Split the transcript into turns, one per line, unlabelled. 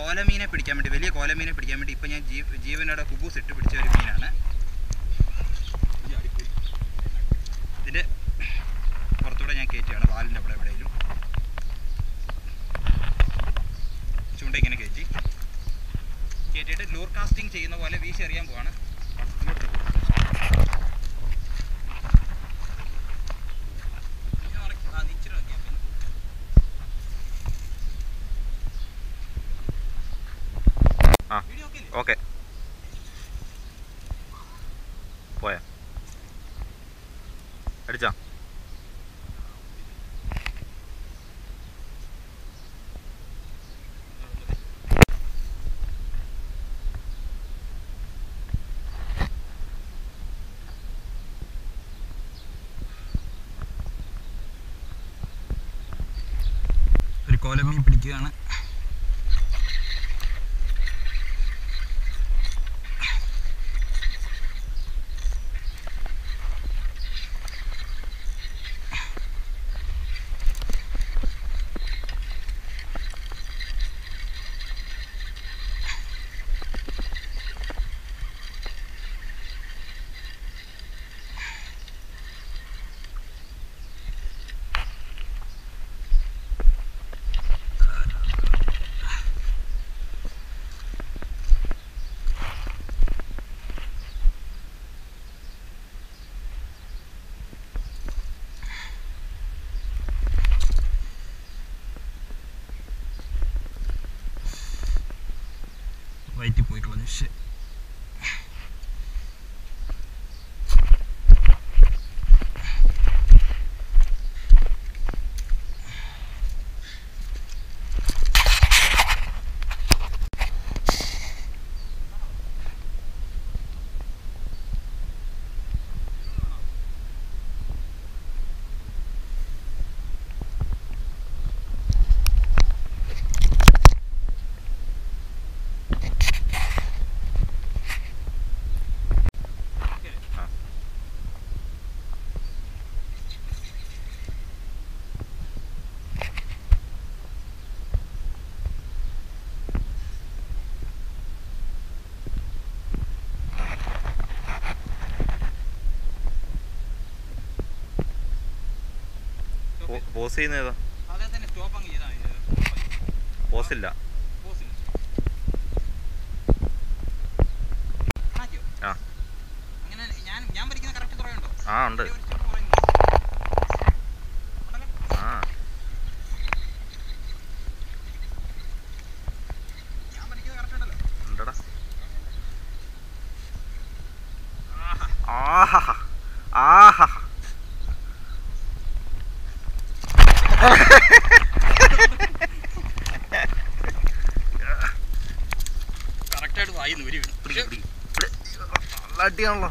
കോലമീനെ പിടിക്കാൻ വേണ്ടി വലിയ കോലമീനെ പിടിക്കാൻ വേണ്ടി ഇപ്പം ഞാൻ ജീ ജീവനോടെ കുബൂസ് ഇട്ട് പിടിച്ച ഒരു മീനാണ്. ഇതിന്റെ പുറത്തൂടെ ഞാൻ കയറ്റിയാണ് വാലിന്റെ അവിടെ എവിടെയും ചൂണ്ട ഇങ്ങനെ കയറ്റി കയറ്റിയിട്ട് ലൂർ കാസ്റ്റിംഗ് ചെയ്യുന്ന പോലെ വീശി എറിയാൻ പോവാണ്. ആ.
ഓക്കെ. പോയാ. അടിച്ചാ.
ഒരു കോലമീൻ പിടിക്കുകയാണ്. வயிற்று
போயிடலாம் shit.
Pause ഇല്ല. പോസില്ല
ആ. ആ ഉണ്ട്.
ഒരു കറക്റ്റായിട്ട് വായി നൂരി വീണു.
നല്ല അടിയാണല്ലോ